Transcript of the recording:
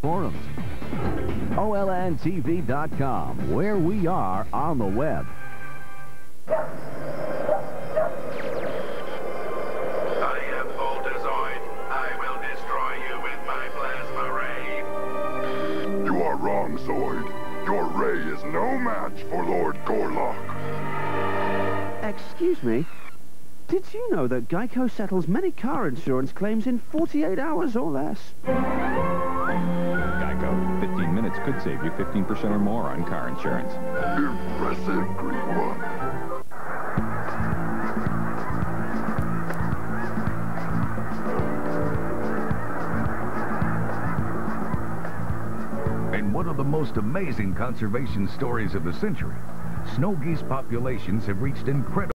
forums. OLNTV.com, where we are on the web. I am Voltazoid. I will destroy you with my plasma ray. You are wrong, Zoid. Your ray is no match for Lord Gorlock. Excuse me? Did you know that Geico settles many car insurance claims in 48 hours or less? Geico. 15 minutes could save you 15% or more on car insurance. Impressive, Green One. In one of the most amazing conservation stories of the century, snow geese populations have reached incredible